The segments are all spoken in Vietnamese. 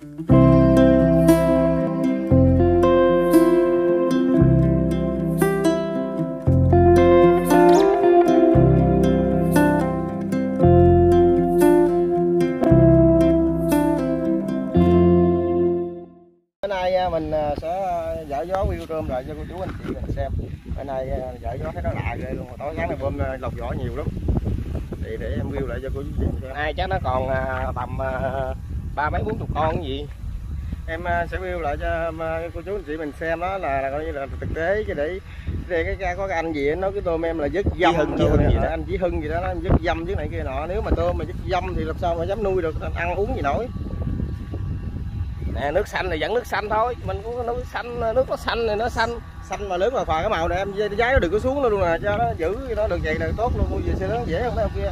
Nay à, mình à, sẽ à, dở gió wheel rơm lại cho cô chú anh chị mình xem. Bữa nay dở gió thấy nó lạ ghê luôn. Tối sáng này bơm lọc vỏ nhiều lắm. Thì để em wheel lại cho cô chú chị xem. ai chắc nó còn tầm ba mấy bốn chục con cái gì. Em à, sẽ view lại cho à, cô chú anh chị mình xem đó là, là coi như là thực tế chứ để để cái, cái có cái anh gì nói cái tôm em là dứt dâm Hưng, Chí Hưng gì đó. anh chỉ hưng gì đó nó dứt dâm chứ này kia nọ. Nếu mà tôm mà dứt dâm thì làm sao mà dám nuôi được ăn uống gì nổi. Nè nước xanh thì vẫn nước xanh thôi. Mình cũng có nước xanh nước nó xanh thì nó xanh. Xanh mà lớn mà phà cái màu này em giấy nó đừng có xuống luôn nè cho nó giữ nó được vậy là tốt luôn. Nuôi gì sẽ lớn dễ không mấy ông kia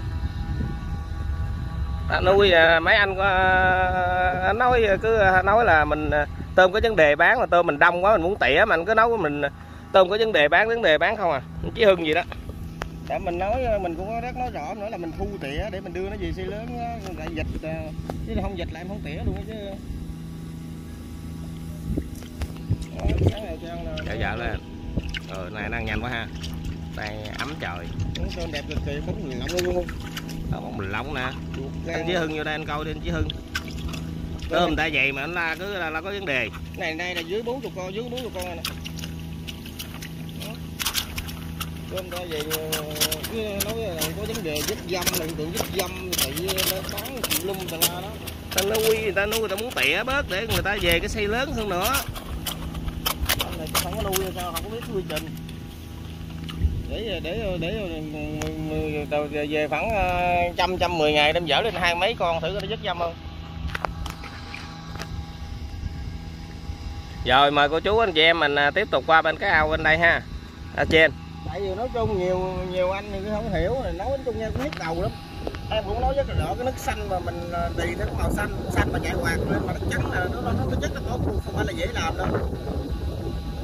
À, nuôi à, mấy anh có à, nói cứ nói là mình à, tôm có vấn đề bán mà tôm mình đông quá mình muốn tỉa mà anh cứ với mình à, tôm có vấn đề bán vấn đề bán không à? Chí hưng gì đó. Để mình nói mình cũng rất nói rõ nữa là mình thu tỉa để mình đưa nó về xây lớn lại dịch à, chứ không dịch lại em không tỉa luôn chứ. Dở dở lên. Ờ này đang nhanh quá ha. Đây ấm trời. Tôm đẹp cực kỳ bóng người lộng luôn đó một mình lóng nè. Anh chí hưng vô đây anh coi đi anh chí hưng. Người ta vậy mà anh la cứ là, là có vấn đề. Này này là dưới 40 con dưới 40 con này nè. Cơm ta về cứ nói là có vấn đề dứt dâm hiện tượng dứt dâm nó bán lum tà la đó. Ta nuôi người ta nuôi người ta muốn tỉa bớt để người ta về cái xây lớn hơn nữa. Anh này không có nuôi sao không có biết quy trình để để để về khoảng ờ, trăm trăm mười ngày đem dở lên hai mấy con thử nó dứt dâm không? Rồi mời cô chú anh chị em mình à, tiếp tục qua bên cái ao bên đây ha. Ở trên. Tại vì nói chung nhiều nhiều anh thì không hiểu nói chung nha cũng nhức đầu lắm. Em cũng nói rất là rõ cái nước xanh mà mình ờ, tùy theo cái màu xanh xanh mà chạy quạt lên mà nó trắng là nó nó nó chất nó tốt không phải là dễ làm đâu.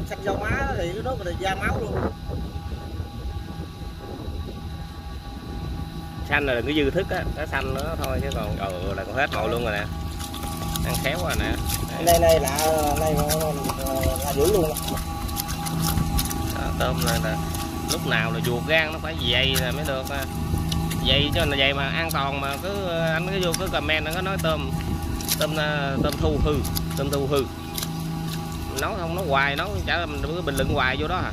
Xanh dầu má thì cái đó là da máu luôn xanh là đừng có dư thức á cái xanh nữa thôi chứ còn ừ là còn hết màu luôn rồi nè. Ăn khéo rồi nè. Này này lạ này là dữ luôn đó. Tôm này là lúc nào là ruột gan nó phải dày là mới được á. dày cho là dày mà an toàn mà cứ anh cứ vô cứ comment nó có nói tôm tôm à, tôm thu hư tôm thu hư. Nói không nói hoài nói chả mình cứ bình luận hoài vô đó à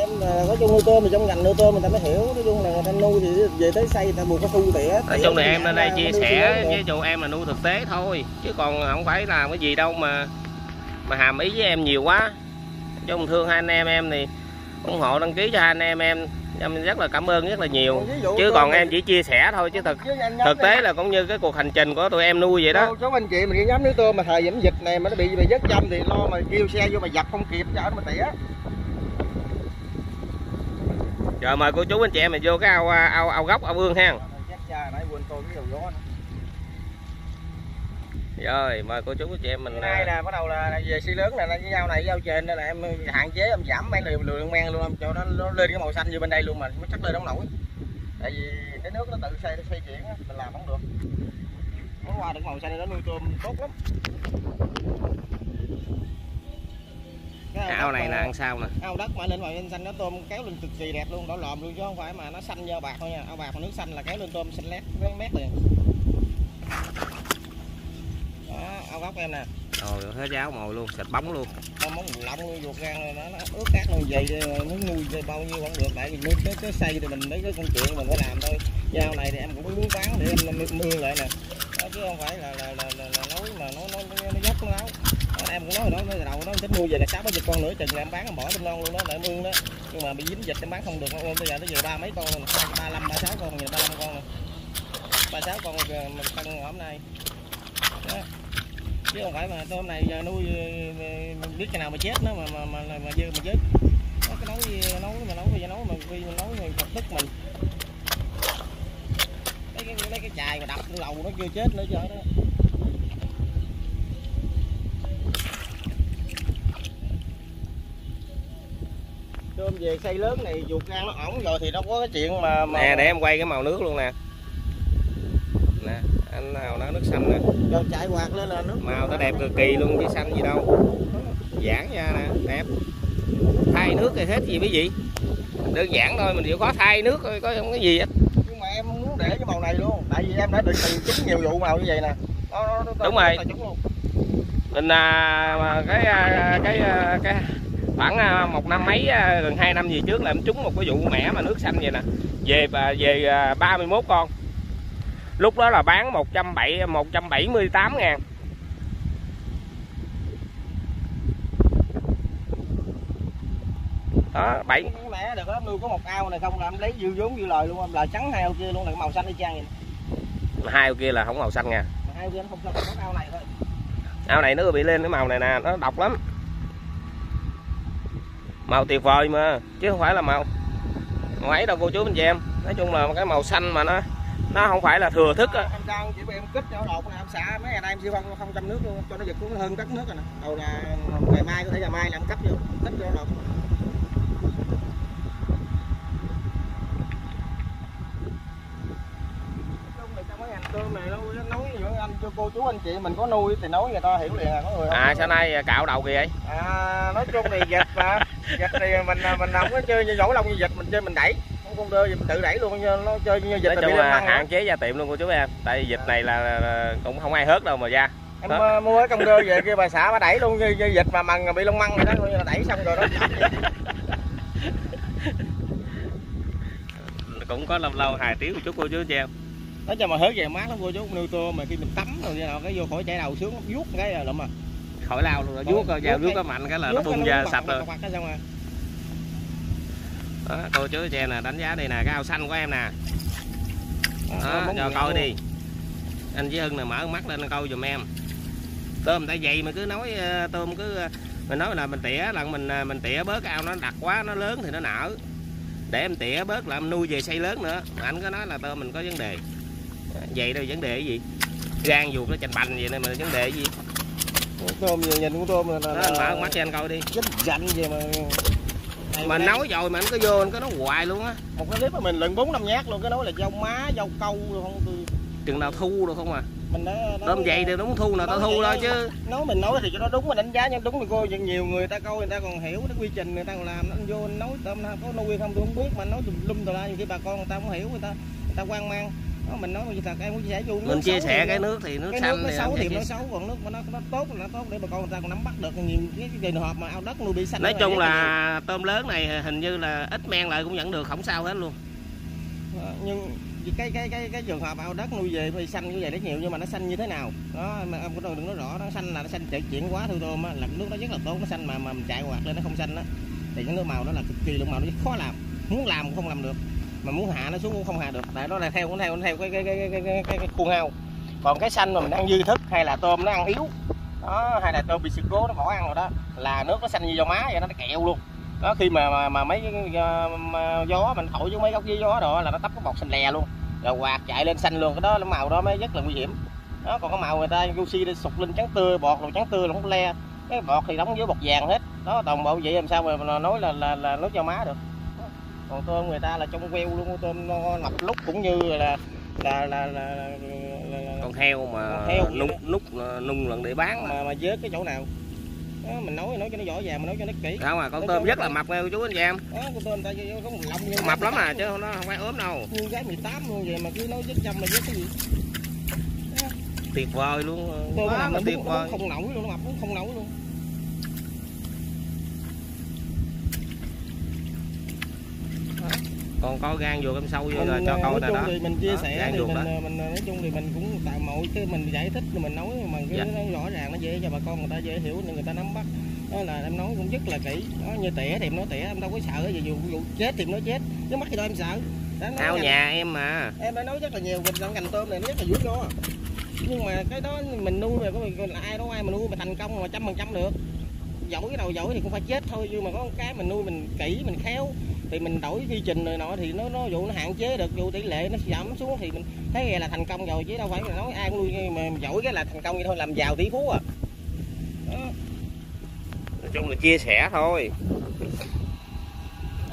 em ờ, nói chung nuôi tôm thì trong ngành nuôi tôm người ta mới hiểu. Nói chung là người ta nuôi thì về tới xây người ta buộc có thu tỉa. Nói chung là em lên đây chia sẻ với chú em là nuôi thực tế thôi chứ còn không phải làm cái gì đâu mà mà hàm ý với em nhiều quá. Chứ không thương hai anh em em thì ủng hộ đăng ký cho hai anh em em em rất là cảm ơn rất là nhiều. Chứ còn em chỉ chia sẻ thôi chứ thực thực tế là cũng như cái cuộc hành trình của tụi em nuôi vậy đó. Số anh chị mình cái nhóm nuôi tôm mà thời điểm dịch này mà nó bị bị dứt dâm thì lo mà kêu xe vô mà dập không kịp cho anh mà tỉa rồi mời cô chú anh chị em mình vô cái ao ao ao gốc ao ương ha. Cái rồi mời cô chú anh chị em mình Cái này à, là bắt đầu là về xi lớn là cái dao này dao trên đây là em hạn chế em giảm mấy liều lượng men luôn em cho nó, nó lên cái màu xanh như bên đây luôn mà nó chắc lên không nổi. Tại vì cái nước nó tự xây nó xây chuyển mình làm không được. Nó qua được màu xanh nó nuôi tôm tốt lắm Cái ao này là mà- ăn sao nè? ao đất mà lên màu xanh nó tôm kéo lên cực kỳ đẹp luôn đỏ lòm luôn chứ không phải mà nó xanh do bạc thôi nha. Ao bạc mà nước xanh là kéo lên tôm xanh lét mét mét liền. Đó ao gốc em nè. Rồi hết giáo mồi luôn sạch bóng luôn. Con móng lông nuôi ruột gan rồi nó, nó ướt cát nuôi vậy muốn nuôi thì bao nhiêu vẫn được tại vì nuôi cái, cái xây thì mình mấy cái công chuyện mình phải làm thôi. Dao này thì em cũng muốn bán để em mương lại nè. Đó, chứ không phải là là, là, là, là nói mà nó nó nó, nó dốc nó áo em cũng nói rồi đó đầu nó tính nuôi về là sáu mấy chục con nữa chừng là em bán em bỏ trong non luôn đó để em ương đó. Nhưng mà bị dính dịch em bán không được luôn ôm bây giờ nó về ba mấy con rồi ba năm ba sáu con ba năm con rồi. Ba sáu con rồi mình tăng hôm nay. Đó. Chứ không phải mà tôm này giờ nuôi ờ, ờ, biết cái nào mà chết nó mà mà mà mà, mà dư mà chết nó cái nói ờ, nói mà nói bây giờ nói mà vì mình nói mình thật tức mình. Lấy cái lấy cái chài mà đập lầu nó chưa chết nữa chứ đó. Tôm về xây lớn này chuột gan nó ổng rồi thì đâu có cái chuyện mà, mà nè để em quay cái màu nước luôn nè. Nè anh nào nó nước xanh nè. Rồi chạy quạt lên là nước màu nó đẹp cực kỳ luôn chứ xanh gì đâu. Giãn ra nè đẹp. Thay nước thì hết gì mấy gì. Đơn giản thôi mình chỉ có thay nước thôi có không cái gì hết. Nhưng mà em muốn để cái màu này luôn tại vì em đã được từng trúng nhiều vụ màu như vậy nè. Nó, nó, nó, Đúng rồi. mình à, cái à, cái à, cái khoảng à, một năm mấy à, gần hai năm gì trước là em trúng một cái vụ mẻ mà nước xanh vậy nè. Về à, về à, 31 con. Lúc đó là bán 170 178 ngàn. Đó bảy. Mẹ được đó nuôi có một ao này không là em lấy dư vốn dư lời luôn em lời trắng hai ao kia luôn là màu xanh y chang vậy hai ao kia là không màu xanh nha. Hai ao kia nó không xanh ao này thôi. Ao này nó bị lên cái màu này nè nó độc lắm màu tuyệt vời mà chứ không phải là màu. Màu ấy đâu cô chú anh chị em. Nói chung là cái màu xanh mà nó nó không phải là thừa thức á. Em đang chỉ bị em kích cho đột nè em xả mấy ngày nay em siêu phân không trăm nước luôn cho nó giật cũng hơn cắt nước rồi nè. Đầu là ngày mai có thể ngày mai là em cắt vô kích cho nó đột tôm này nó nó nói với anh cho cô chú anh chị mình có nuôi thì nói người ta hiểu liền à có người không? À sao nay cạo đầu kìa. Vậy à nói chung thì vịt mà vịt thì mình mình không có chơi như dỗ lông như vịt mình chơi mình đẩy. Không con đơ gì mình tự đẩy luôn nó chơi như vịt nói chung là hạn chế gia tiệm luôn cô chú em. Tại vì dịch này là, cũng không ai hớt đâu mà ra em Đó. ờ, mua cái con đơ về kia bà xã bà đẩy luôn như, như vịt mà măng bị lông măng vậy đó coi như là đẩy xong rồi đó. Cũng có lâu lâu hài tiếng một chút cô chú chị em. Nói cho mà hớt về mát lắm cô chú nuôi tôm mà khi mình tắm rồi cái vô khỏi chảy đầu xuống vuốt cái là lụm à khỏi lao luôn vuốt vào cái- có mạnh cái là nó bung ra sạch rồi. đó, cô chú em nè đánh giá đây nè cái ao xanh của em nè. Đó, món cho coi đi. Anh với Hưng nè mở mắt lên coi giùm em. Tôm tại vậy mà cứ nói ờ, tôm cứ ờ, mình nói là mình tỉa là mình ờ, mình tỉa bớt ao nó đặc quá nó lớn thì nó nở. Để em tỉa bớt là em nuôi về xây lớn nữa. Mà anh có nói là tôm mình có vấn đề. Vậy đâu vấn đề gì? Gan ruột nó chành bành vậy nên mà vấn đề gì tôm gì nhìn con tôm là, là, anh mở mắt cho anh coi đi. Chết rạnh gì mà. Này, mà nói rồi mà anh cứ vô anh cứ nói hoài luôn á. Một cái clip mà mình lần bốn năm nhát luôn cái nói là dâu má dâu câu rồi không từ chừng nào thu được không à? Mình đã nói- tôm vậy thì đúng thu nào tao thu thôi chứ. Nói mình nói thì cho nó đúng mà đánh giá nhưng đúng thì cô nhiều người ta coi người ta còn hiểu cái quy trình người ta còn làm. Anh vô anh nói tôm có nuôi không? Tôi không biết mà nói tùm lum tùm la nhiều khi bà con người ta không hiểu người ta người ta quan mang mình nói thật em cũng chia sẻ nước mình chia sẻ thì cái nước thì nước cái xanh nước nó thì xấu thì nó xấu còn nước mà nó, nó tốt thì nó tốt để bà con người ta còn nắm bắt được. Nhiều cái trường hợp mà ao đất nuôi bị xanh nói nó chung thì là tôm lớn này hình như là ít men lại cũng vẫn được không sao hết luôn. Đó, nhưng cái cái cái cái trường hợp ao đất nuôi về bị xanh như vậy nó nhiều nhưng mà nó xanh như thế nào? Đó mà có đừng nói rõ nó xanh là nó xanh chạy chuyển quá thôi tôm á là nước nó rất là tốt nó xanh mà mà mình chạy quạt lên nó không xanh á. Thì cái nước màu đó là cực kỳ lượng màu nó khó làm muốn làm cũng không làm được mà muốn hạ nó xuống cũng không hạ được. Tại nó là theo cũng theo cũng theo cái cái cái cái cái, cái, cái, cái khuôn ao. Còn cái xanh mà mình ăn dư thức hay là tôm nó ăn yếu đó hay là tôm bị sự cố nó bỏ ăn rồi đó là nước nó xanh như dầu má vậy đó nó kẹo luôn. Đó khi mà mà, mà mấy mà gió mình thổi xuống mấy góc dưới gió rồi là nó tấp cái bọt xanh lè luôn. Rồi quạt chạy lên xanh luôn cái đó là màu đó mới rất là nguy hiểm. Đó còn cái màu người ta Gucci đi sụt lên trắng tươi bọt rồi trắng tươi là không le. Cái bọt thì đóng dưới bọt vàng hết. Đó toàn bộ vậy làm sao mà nói là là, là nước cho má được còn tôm người ta là trong queo luôn tôm nó ngập lúc cũng như là là là, là, là, là, con heo mà Con heo nung nút nung lần để bán mà. Mà vớt cái chỗ nào? Đó, mình nói nói cho nó rõ ràng mình nói cho nó kỹ. Không à con tôm rất là mập cô chú anh chị em. Đó con tôm ta có lông như mập lắm à chứ nó không phải ốm đâu. Như gái 18 luôn vậy mà cứ nói với trăm mà vớt cái gì. Tuyệt vời luôn tôm nó nó tuyệt vời. không nổi luôn nó mập nó không nổi luôn còn có gan vô cái sâu vô rồi cho nè chung đó. thì mình chia Đó, sẻ gan thì mình đó. ờ, mình ờ, nói chung thì mình cũng tạo mọi cái mình giải thích thì mình nói mà cái Dạ. nó rõ ràng nó dễ cho bà con người ta dễ hiểu nên người ta nắm bắt. Đó là em nói cũng rất là kỹ. Đó, như tỉa thì em nói tỉa em đâu có sợ cái gì dù, dù chết thì em nói chết chứ mắc gì đâu em sợ. Ao nhà em mà. Em đã nói rất là nhiều về ngành tôm này nó rất là rủi ro nhưng mà cái đó mình nuôi mà có mình ai đó ai mà nuôi mà thành công mà trăm phần trăm được. Giỏi cái đầu giỏi thì cũng phải chết thôi nhưng mà có cái mình nuôi mình kỹ mình khéo thì mình đổi quy trình này nọ thì nó nó vụ nó hạn chế được vụ tỷ lệ nó giảm xuống thì mình thấy là thành công rồi chứ đâu phải là nói ai cũng nuôi mà giỏi cái là thành công vậy thôi làm giàu tỷ phú à. Đó. nói chung là chia sẻ thôi.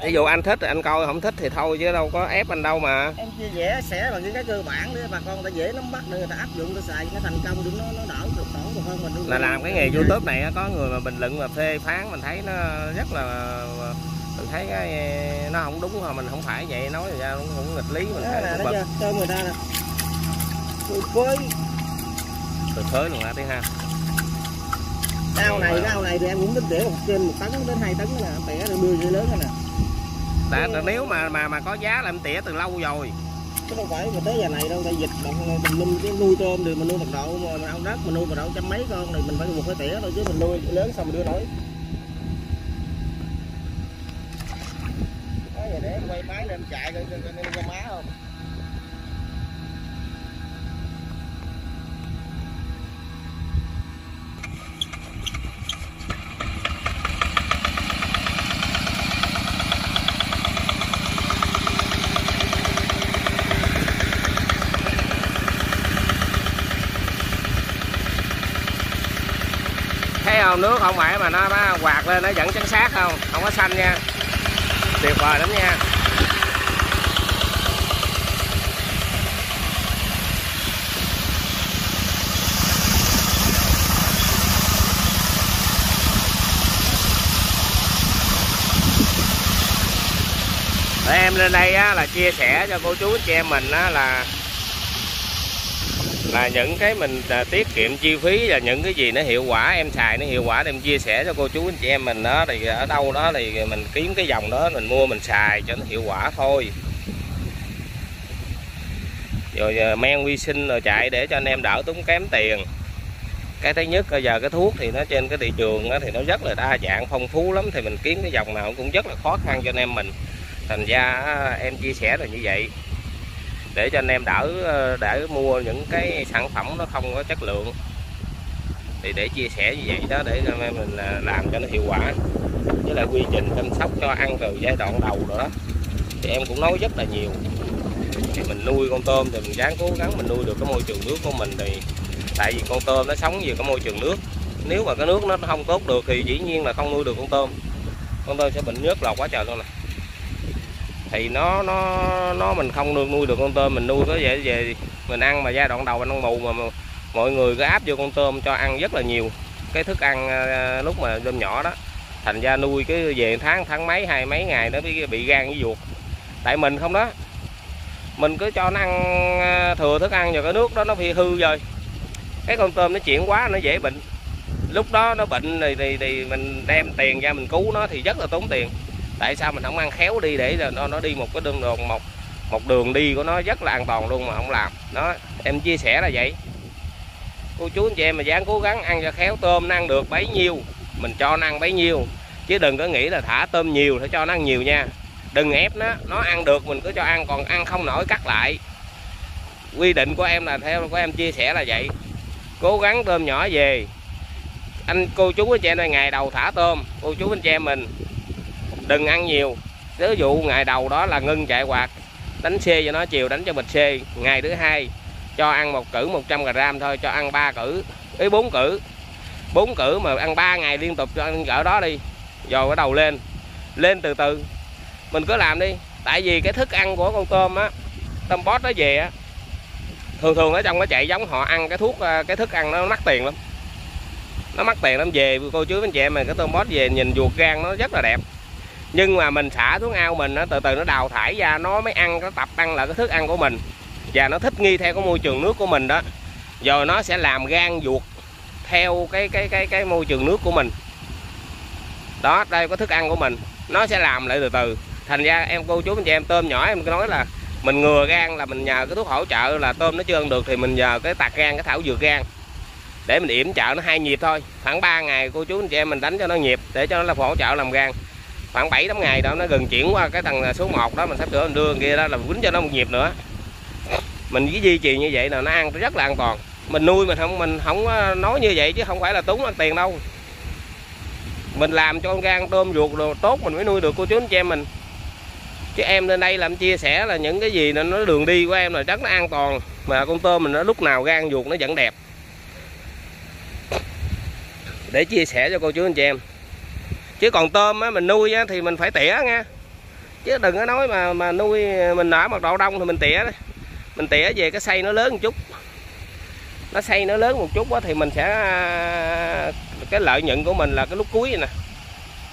Ví dụ anh thích thì anh coi không thích thì thôi chứ đâu có ép anh đâu mà. Em chia sẻ sẽ là những cái cơ bản để bà con ta dễ nắm bắt để người ta áp dụng ta xài nó thành công thì nó nó đỡ cực khổ còn hơn mình là làm cái nghề youtube này á, có người mà bình luận mà phê phán mình thấy nó rất là thấy cái nó không đúng mà mình không phải vậy nói ra cũng, cũng nghịch lý mình bực chưa? Cho người ta nè. Tôi phơi. Từ phới luôn hả tiếng ha ao này cái ao này thì em cũng tính để một trên một tấn đến hai tấn nè bẻ được đưa dây lớn này nè. Đã nếu mà mà mà có giá là em tỉa từ lâu rồi. Chứ không phải mà tới giờ này đâu tại dịch động mình nuôi cái nuôi tôm thì mình nuôi mật độ mà ao đất mình nuôi mật độ trăm mấy con thì mình phải buộc phải tỉa thôi chứ mình nuôi lớn xong mình đưa nổi máy rồi để em quay máy lên chạy lên lên lên má không. Thấy không nước không phải mà nó, nó quạt lên nó vẫn trắng sát không? Không có xanh nha tuyệt vời lắm nha. Để em lên đây á, là chia sẻ cho cô chú chị em mình á, là là những cái mình à, tiết kiệm chi phí và những cái gì nó hiệu quả em xài nó hiệu quả để em chia sẻ cho cô chú anh chị em mình đó. Thì ở đâu đó thì mình kiếm cái dòng đó mình mua mình xài cho nó hiệu quả thôi. Rồi à, men vi sinh rồi chạy để cho anh em đỡ tốn kém tiền. Cái thứ nhất bây giờ cái thuốc thì nó trên cái thị trường thì nó rất là đa dạng phong phú lắm. Thì mình kiếm cái dòng nào cũng rất là khó khăn cho anh em mình. Thành ra em chia sẻ là như vậy để cho anh em đỡ ờ, để mua những cái sản phẩm nó không có chất lượng. Thì để chia sẻ như vậy đó, để cho anh em mình ờ, làm cho nó hiệu quả. Với lại quy trình chăm sóc cho ăn từ giai đoạn đầu rồi đó thì em cũng nói rất là nhiều. Thì mình nuôi con tôm thì mình ráng cố gắng mình nuôi được cái môi trường nước của mình thì tại vì con tôm nó sống về cái môi trường nước. Nếu mà cái nước nó không tốt được thì dĩ nhiên là không nuôi được con tôm. Con tôm sẽ bệnh nước lọt quá trời luôn này thì nó nó nó mình không nuôi nuôi được con tôm mình nuôi có về về mình ăn mà giai đoạn đầu anh ăn mù mà, mọi người cứ áp vô con tôm cho ăn rất là nhiều. Cái thức ăn ờ, lúc mà tôm nhỏ đó thành ra nuôi cái về tháng tháng mấy hai mấy ngày nó bị bị gan với ruột. Tại mình không đó. Mình cứ cho nó ăn ờ, thừa thức ăn vào cái nước đó nó bị hư rồi. Cái con tôm nó chuyển quá nó dễ bệnh. Lúc đó nó bệnh thì, thì, thì mình đem tiền ra mình cứu nó thì rất là tốn tiền tại sao mình không ăn khéo đi để nó nó đi một cái đường đường, một một đường đi của nó rất là an toàn luôn mà không làm. Đó, em chia sẻ là vậy. Cô chú anh chị em mà dáng cố gắng ăn cho khéo, tôm nó ăn được bấy nhiêu, mình cho nó ăn bấy nhiêu. Chứ đừng có nghĩ là thả tôm nhiều để cho nó ăn nhiều nha. Đừng ép nó nó ăn được mình cứ cho ăn, còn ăn không nổi cắt lại. Quy định của em là theo của em chia sẻ là vậy. Cố gắng tôm nhỏ về. Anh, cô chú anh chị em ngày đầu thả tôm, cô chú anh chị em mình đừng ăn nhiều. Ví dụ ngày đầu đó là ngưng chạy quạt, đánh xe cho nó chiều đánh cho bịch xe ngày thứ hai, cho ăn một cử 100 g thôi, cho ăn ba cử. Ý bốn cử. Bốn cử mà ăn 3 ngày liên tục, cho ăn cỡ đó đi. Rồi bắt đầu lên. Lên từ từ. Mình cứ làm đi. Tại vì cái thức ăn của con tôm á, tôm bót nó về á, thường thường ở trong nó chạy giống họ ăn cái thuốc ờ, cái thức ăn nó mắc tiền lắm. Nó mắc tiền lắm. Về cô chú, anh chị em mà cái tôm bót về nhìn ruột gan nó rất là đẹp nhưng mà mình xả xuống ao mình nó từ từ nó đào thải ra, nó mới ăn, nó tập ăn lại cái thức ăn của mình. Và nó thích nghi theo cái môi trường nước của mình đó. Rồi nó sẽ làm gan ruột theo cái cái cái cái môi trường nước của mình. Đó, đây có thức ăn của mình. Nó sẽ làm lại từ từ. Thành ra em, cô chú anh chị em, tôm nhỏ em nói là mình ngừa gan là mình nhờ cái thuốc hỗ trợ là tôm nó chưa ăn được thì mình nhờ cái tạc gan, cái thảo dược gan. Để mình yểm trợ nó hai nhịp thôi. Khoảng 3 ngày cô chú anh chị em mình đánh cho nó nhịp, để cho nó là hỗ trợ làm gan khoảng 7 8 ngày đó, nó gần chuyển qua cái tầng số 1 đó, mình sắp sửa mình đưa kia đó là quýnh cho nó một nhịp nữa. Mình cứ duy trì như vậy là nó ăn rất là an toàn. Mình nuôi mình không mình không nói như vậy chứ không phải là tốn ăn tiền đâu. Mình làm cho con gan tôm ruột đồ tốt, mình mới nuôi được cô chú anh chị em mình. Chứ em lên đây làm chia sẻ là những cái gì nó đường đi của em là rất nó an toàn. Mà con tôm mình nó lúc nào gan ruột nó vẫn đẹp. Để chia sẻ cho cô chú anh chị em chứ còn tôm á, mình nuôi á, thì mình phải tỉa nha. Chứ đừng có nói mà mà nuôi mình ở mật độ đông thì mình tỉa mình tỉa về cái xây nó lớn một chút. Nó xây nó lớn một chút đó, thì mình sẽ cái lợi nhuận của mình là cái lúc cuối nè.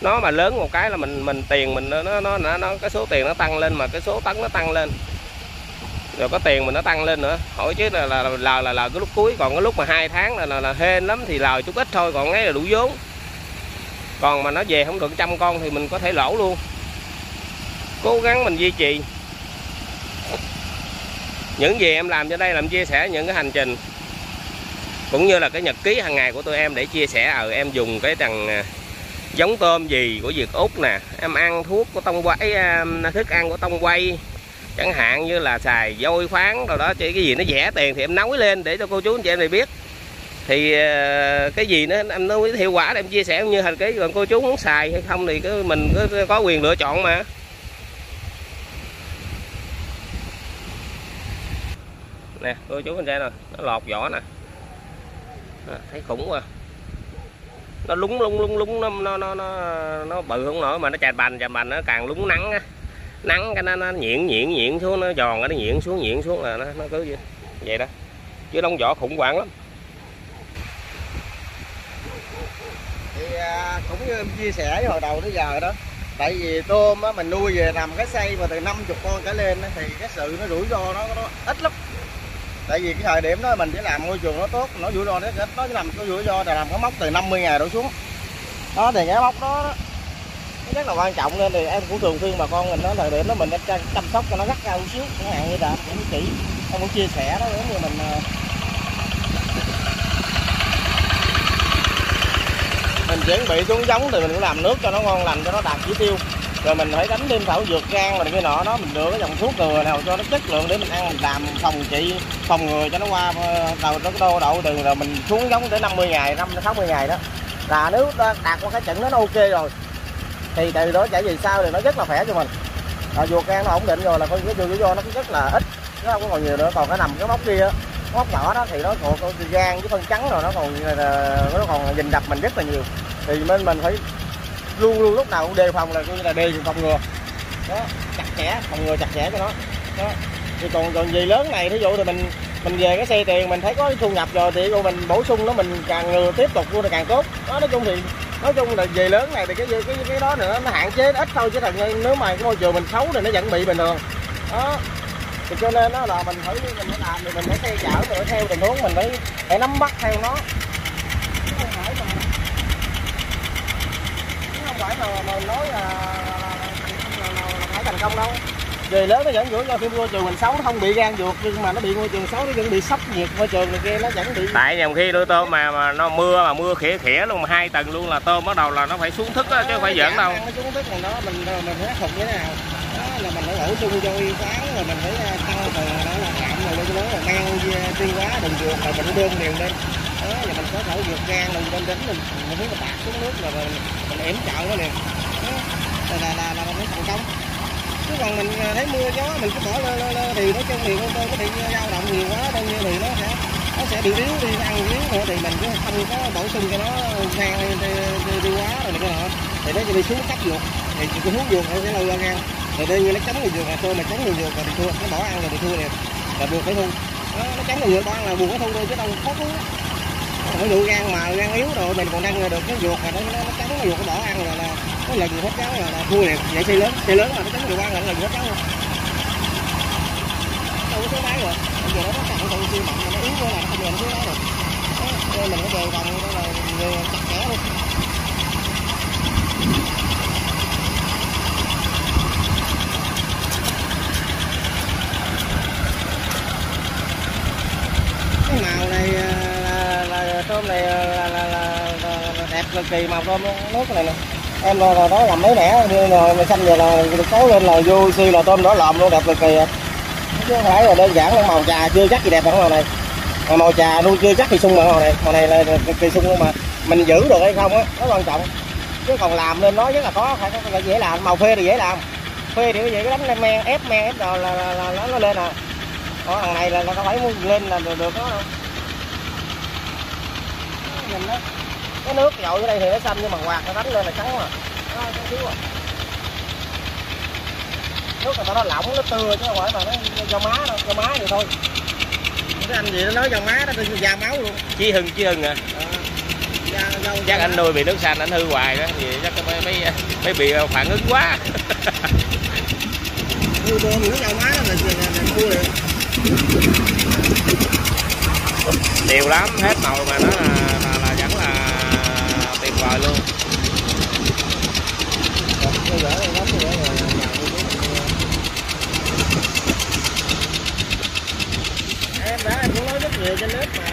Nó mà lớn một cái là mình mình tiền mình nó nó nó, nó cái số tiền nó tăng lên mà cái số tấn nó tăng lên. Rồi có tiền mình nó tăng lên nữa. Hỏi chứ là là là, là, là cái lúc cuối còn cái lúc mà hai tháng là là, là hên lắm thì lời chút ít thôi còn ấy là đủ vốn còn mà nó về không được trăm con thì mình có thể lỗ luôn. Cố gắng mình duy trì. Những gì em làm cho đây làm chia sẻ những cái hành trình, cũng như là cái nhật ký hàng ngày của tụi em để chia sẻ. Ở em dùng cái thằng à, giống tôm gì của Việt Úc nè, em ăn thuốc của tông quay à, thức ăn của tông quay, chẳng hạn như là xài dôi khoáng, rồi đó, chỉ cái gì nó rẻ tiền thì em nói lên để cho cô chú anh chị em này biết thì ờ, cái gì nó em nói hiệu quả để em chia sẻ như hình cái còn cô chú muốn xài hay không thì cứ mình có quyền lựa chọn mà. Nè cô chú anh xem nè nó lọt vỏ nè. À, thấy khủng quá. Nó lúng lúng lúng lúng nó nó nó nó, nó bự không nổi mà nó chà bành chà bành nó càng lúng nắng á. Nắng cái nó, nó nhuyễn nhuyễn nhuyễn xuống nó giòn nó nhuyễn xuống nhuyễn xuống là nó, nó cứ vậy, vậy đó. Chứ lông vỏ khủng hoảng lắm thì à, cũng như em chia sẻ hồi đầu tới giờ đó. Tại vì tôm á mình nuôi về nằm cái xây mà từ 50 con trở lên á, thì cái sự nó rủi ro nó, nó ít lắm. Tại vì cái thời điểm đó mình chỉ làm môi trường nó tốt nó rủi ro nó ít nó chỉ làm cái rủi ro là làm cái móc từ 50 ngày đổ xuống. Đó thì cái móc đó, đó nó rất là quan trọng nên thì em cũng thường xuyên bà con mình nói thời điểm đó mình chăm, chăm sóc cho nó gắt cao một xíu chẳng hạn như là cũng chỉ em cũng chia sẻ đó giống như mình ờ, mình chuẩn bị xuống giống thì mình cũng làm nước cho nó ngon lành, cho nó đạt chỉ tiêu. Rồi mình phải đánh thêm thảo dược gan rồi cái nọ, đó, mình đưa cái dòng thuốc ngừa nào cho nó chất lượng để mình ăn, mình làm phòng trị, phòng ngừa cho nó qua ờ, đầu, nó đô đậu từ rồi mình xuống giống tới 50 ngày, năm 60 ngày đó. Là nếu đạt qua cái trận đó nó ok rồi. Thì từ đó chạy về sau thì nó rất là khỏe cho mình. Rồi ruột gan nó ổn định rồi là coi cái rủi ro nó cũng rất là ít, nó không có còn nhiều nữa. Còn cái nằm cái móc kia móc nhỏ đó thì nó còn gan với phân trắng rồi, nó còn ờ, nó còn nhìn đập mình rất là nhiều. Thì nên mình phải luôn luôn lúc nào cũng đề phòng là coi như là đề phòng ngừa. Đó, chặt chẽ, phòng ngừa chặt chẽ cho nó. Đó. Thì còn còn gì lớn này, thí dụ thì mình mình về cái xe tiền mình thấy có thu nhập rồi thì mình bổ sung nó, mình càng ngừa tiếp tục luôn là càng tốt. Đó, nói chung thì, nói chung là về lớn này thì cái cái cái đó nữa, nó hạn chế, ít thôi chứ thật nếu mà cái môi trường mình xấu thì nó vẫn bị bình thường. Đó thì cho nên đó là mình phải mình phải làm thì mình phải theo dõi mình phải theo tình huống mình phải phải nắm bắt theo nó. Không phải mà không phải mà, mà nói là, là, là, là, là phải thành công đâu. Về lớn nó vẫn rủi ro khi môi trường mình xấu nó không bị gan ruột nhưng mà nó bị môi trường xấu nó vẫn bị sốc nhiệt môi trường này kia nó vẫn bị tại nhầm khi nuôi tôm mà mà nó mưa mà mưa khỉa khỉa luôn mà hai tầng luôn là tôm bắt đầu là nó phải xuống thức đó, chứ không phải giỡn đâu. Nó xuống thức còn đó mình mình khắc phục như thế nào đó là mình phải bổ sung cho y khoáng rồi mình phải à, tăng từ đó là cạm rồi lên đó là men tiêu hóa đừng ruột rồi mình đơm liền lên. Đó là mình có thảo dược gan đường bên đỉnh mình mình muốn tạt xuống nước là mình, mình ém chậu nó liền. Đó là là là, là mình phải thành công. Chứ còn mình à, thấy mưa gió mình cứ bỏ lơ lơ, lơ thì nói chung thì con tôm có bị dao động nhiều quá bao nhiêu thì nó sẽ nó sẽ bị yếu đi ăn yếu nữa thì mình cứ không có bổ sung cho nó gan tiêu hóa rồi này cái nọ. Thì nó sẽ bị xuống cấp ruột thì cái hướng ruột nó sẽ lâu ra gan rồi đây như nó chống người vừa là tôi mà chống người vừa là bị thua. Nó bỏ ăn là bị thua liền là buộc phải thu nó, nó chống người vừa bỏ ăn là buộc phải thu thôi chứ đâu khó thú ví dụ gan mà gan yếu rồi mình còn đang được cái ruột mà nó, nó trắng cái ruột nó bỏ ăn là, là có lần hết cháu là, là thua liền vậy xây lớn xây lớn mà nó trắng được ăn là lần hết cháu luôn đâu có số máy rồi. Bây giờ nó cặn từ chi mạnh nó yếu quá là không làm số máy rồi. Nên mình có về phòng đó là người chặt chẽ luôn cái màu này là, là, là tôm này ờ, là, là, là, là, đẹp cực kỳ màu tôm nước này nè. Em là, là đó làm mấy mẻ rồi xanh giờ là được cố lên là vô si là tôm đỏ lòm luôn đẹp cực kỳ à. chứ không phải là đơn giản là màu trà chưa chắc gì đẹp bằng màu này. Mà màu trà luôn chưa chắc thì sung bằng màu này màu này là cực kỳ sung luôn mà mình giữ được hay không á nó quan trọng. Chứ còn làm lên nó rất là khó phải là dễ làm màu phê thì dễ làm. Phê thì gì cái đánh lên men ép men ép rồi là, là, là, là nó lên à. Đó, thằng này là nó phải muốn lên là được, được đó. đâu nhìn đó. Cái nước dội ở đây thì nó xanh nhưng mà quạt nó đánh lên là trắng mà. Trắng xíu à nước ta nó lỏng nó tưa chứ không phải mà nó do má đâu do má thì thôi. Cái anh gì nó nói do má đó tôi da máu luôn. Chí Hưng Chí Hưng à. À, da, da, chắc anh nuôi bị nước xanh anh hư hoài đó thì chắc mấy mấy mấy bị phản ứng quá. Tôm nó má là, là, là, là mua liền nhiều lắm hết màu mà nó là, là, là vẫn là tuyệt vời luôn. Em đã em cũng nói rất nhiều trên lớp mà.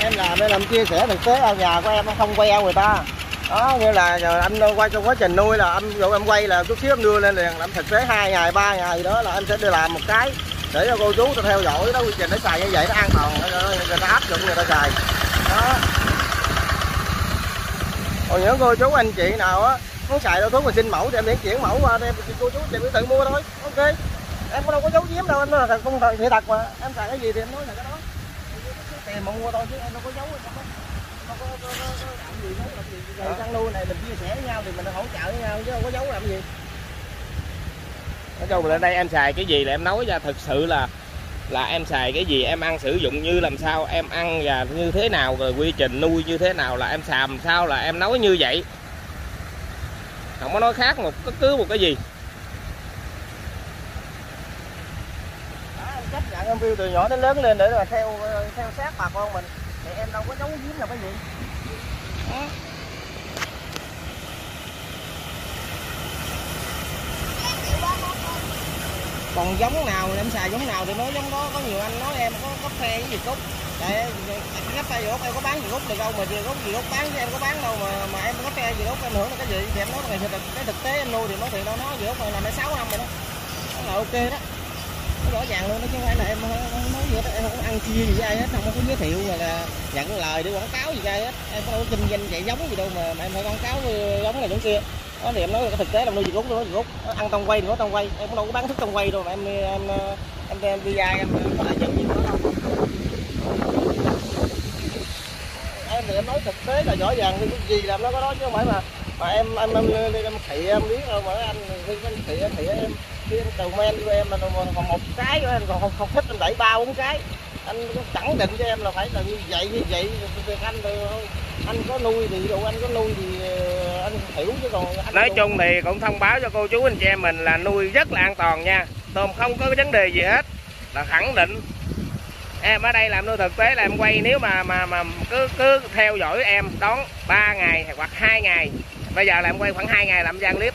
Em làm em làm chia sẻ thực tế ở nhà của em nó không quay ao người ta. Đó, như là giờ anh quay trong quá trình nuôi là anh dụ em quay là chút xíu em đưa lên liền, làm thực tế hai ngày, ba ngày đó là anh sẽ đi làm một cái để cho cô chú ta theo dõi đó quy trình nó xài như vậy nó an toàn người ta áp dụng người ta xài. Đó. Còn những cô chú anh chị nào á muốn xài đâu thuốc mà xin mẫu thì em để chuyển mẫu qua đây cô chú tìm tự mua thôi. Ok. Em có đâu có giấu giếm đâu em nói là thật không thật sự thật mà. Em xài cái gì thì em nói là cái đó. Tiền mà mua thôi chứ em đâu có giấu em đâu. Có không có, có, có, có làm gì nói làm gì chăn nuôi này mình chia sẻ với nhau thì mình hỗ trợ với nhau chứ không có giấu làm gì nói chung là đây em xài cái gì là em nói ra thực sự là là em xài cái gì em ăn sử dụng như làm sao em ăn và như thế nào rồi quy trình nuôi như thế nào là em xàm làm sao là em nói như vậy. Không có nói khác một bất cứ một cái gì. Chấp nhận em view từ nhỏ đến lớn lên để mà theo theo sát bà con mình thì em đâu có giấu giếm là cái gì còn giống nào em xài giống nào thì nói giống đó. Có nhiều anh nói em có có phe với gì cúc tại cái phe gì cúc em có bán gì cúc được đâu mà gì cúc gì cúc bán với em có bán đâu mà mà em có phe gì cúc em hưởng là cái gì? Thì em nói là cái thực, cái thực tế em nuôi thì nói thiệt đâu nó gì cúc làm mấy sáu năm rồi đó. Nó là ok đó. Nó rõ ràng luôn đó chứ không phải là em không nói gì hết. Em không ăn chia gì với ai hết không có giới thiệu mà là nhận lời để quảng cáo gì với ai hết. Em không có kinh doanh chạy giống gì đâu mà, mà em phải quảng cáo ờ, giống này giống kia đó thì em nói là thực tế là nuôi gì út nuôi vịt út ăn tông quay thì tông quay. Em cũng đâu có bán thức tông quay đâu mà em em ờ, em em đi ra em có lợi gì nữa đâu. Em thì em nói thực tế là rõ ràng cái gì làm nó có đó chứ không phải mà mà em em em em, em thị em biết đâu. Mà anh khi anh thị anh thị em khi em cầu men cho em mà còn một cái của anh còn không, không thích anh đẩy ba bốn cái. Anh chẳng định cho em là phải là như vậy như vậy. Việc anh anh có nuôi thì đủ anh có nuôi thì anh hiểu chứ còn anh nói chung thì cũng thông báo cho cô chú anh chị em mình là nuôi rất là an toàn nha. Tôm không có vấn đề gì hết. Là khẳng định. Em ở đây làm nuôi thực tế là em quay nếu mà mà mà cứ cứ theo dõi em đón 3 ngày hoặc hai ngày. Bây giờ là em quay khoảng 2 ngày làm gian clip.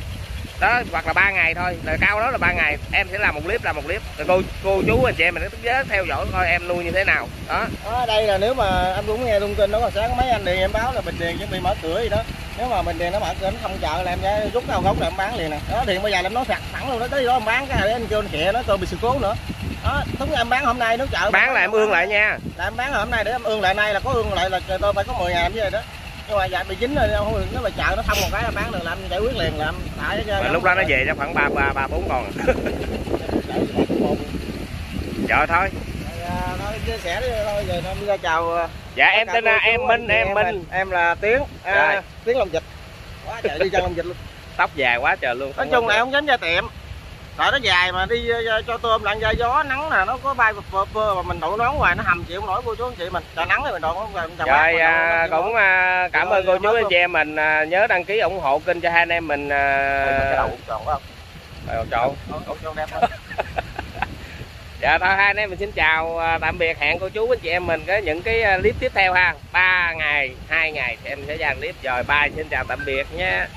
Đó hoặc là ba ngày thôi. Là cao đó là ba ngày. Em sẽ làm một clip làm một clip. Rồi cô cô chú anh chị em mình cứ nhớ theo dõi coi em nuôi như thế nào. Đó. Đó, đây là nếu mà em cũng nghe thông tin đó là sáng mấy anh điện em báo là bình điền chuẩn bị mở cửa gì đó nếu mà bình điền nó mở cửa nó không chợ là em sẽ rút cao gốc là em bán liền nè. Đó thì bây giờ là em nói sạch thẳng luôn đó tới đó em bán cái này anh kêu anh khịa nó tôi bị sự cố nữa. Đó đúng em bán hôm nay nếu chợ. Bán là em ương lại nha. Là em bán hôm nay để em ương lại nay là có ương lại là tôi phải có 10 ngàn chứ vậy đó. Nhưng mà dạ bị dính rồi không được nếu mà chợ nó thông một cái là bán được là em giải quyết liền là em cho mà lúc đó nó về cho khoảng ba ba ba bốn con. Trời thôi À, thôi chia sẻ đi thôi giờ đi ra chào à, dạ em tên là em minh em minh. em là tiến à, Rồi. tiến lòng dịch. Quá trời đi chân lòng dịch luôn. Tóc dài quá trời luôn nói chung là không dám ra tiệm. Tại nó dài mà đi ờ, cho tôm lặn ra gió nắng là nó có bay phơ phơ mà mình đội nón hoài nó hầm chịu không nổi cô chú anh chị mình. Trời nắng thì mình đội nón chào bác, rồi mình à, cũng à, cảm ơn cô chú anh chị em mình à, nhớ đăng ký ủng hộ kênh cho hai anh em mình mà cái à, đầu tròn quá. Không đầu tròn dạ thôi, hai anh em mình xin chào à, tạm biệt hẹn cô chú, anh chị em mình cái những cái à, clip tiếp theo ha. Ba ngày, hai ngày thì em sẽ dàn clip. Rồi bye xin chào, tạm biệt nha.